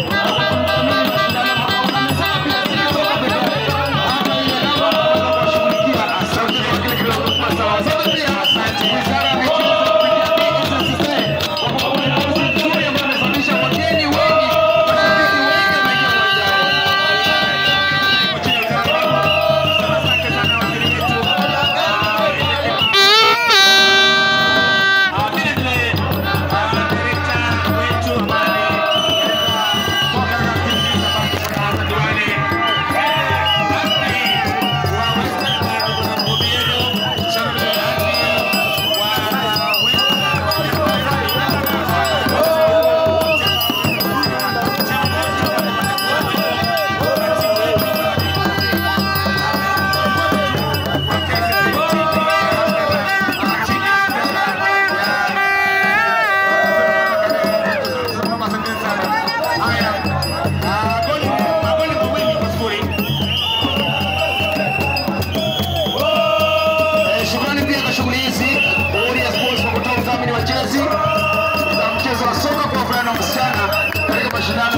Oh, udhamini wa jezi za mchezo wa